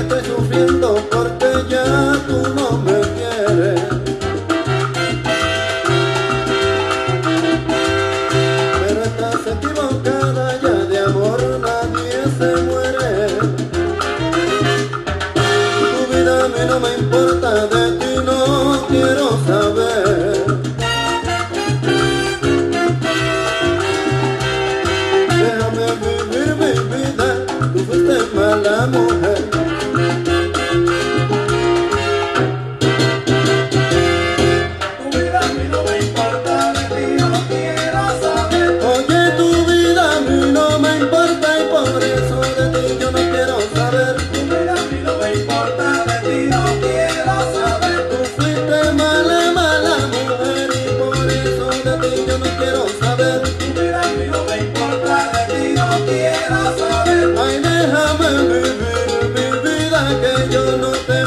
estoy sufriendo porque ya tú no me quieres. Pero estás equivocada, ya de amor nadie se muere. Tu vida a mí no me importa, de ti no quiero saber. Déjame vivir mi vida, tú fuiste mala mujer. yo no te